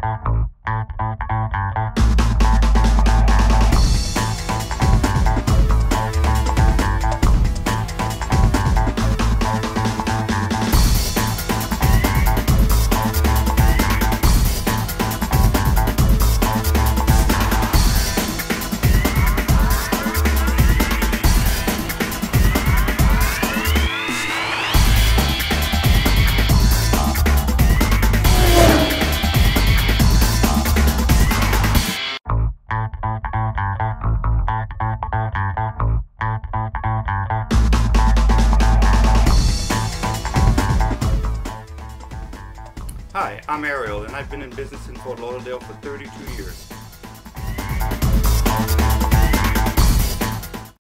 Uh-uh. Hi, I'm Ariel, and I've been in business in Fort Lauderdale for 32 years.